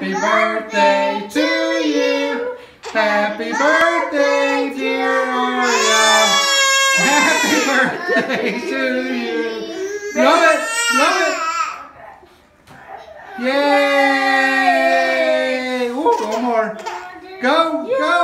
Happy birthday to you. Happy birthday, dear Ahria. Happy birthday to you. Love it. Love it. Yay. Ooh, one more. Go, go.